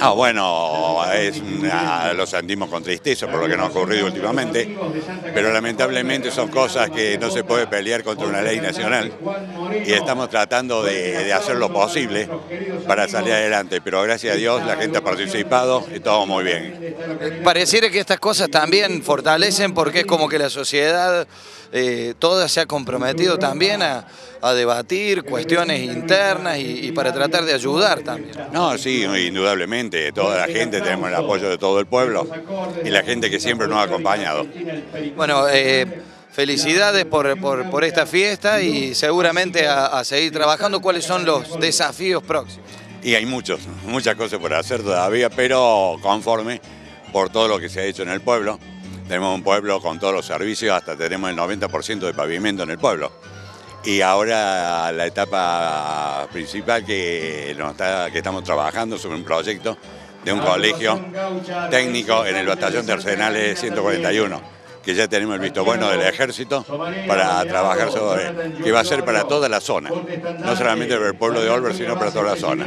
Ah, bueno, es lo sentimos con tristeza por lo que nos ha ocurrido últimamente, pero lamentablemente son cosas que no se puede pelear contra una ley nacional y estamos tratando de hacer lo posible para salir adelante, pero gracias a Dios la gente ha participado y todo muy bien. Pareciera que estas cosas también fortalecen porque es como que la sociedad eh, toda se ha comprometido también a, a debatir cuestiones internas y, y para tratar de ayudar también. No, sí, indudablemente, toda la gente, tenemos el apoyo de todo el pueblo y la gente que siempre nos ha acompañado. Bueno, eh, felicidades por, por- por esta fiesta y seguramente a, a seguir trabajando. ¿Cuáles son los desafíos próximos? Y hay muchos, muchas cosas por hacer todavía, pero conforme por todo lo que se ha hecho en el pueblo. Tenemos un pueblo con todos los servicios, hasta tenemos el 90% de pavimento en el pueblo. Y ahora la etapa principal que, estamos trabajando sobre un proyecto de un colegio técnico en el batallón de arsenales 141 que ya tenemos el visto bueno del ejército para trabajar sobre, que va a ser para toda la zona, no solamente para el pueblo de Olver, sino para toda la zona.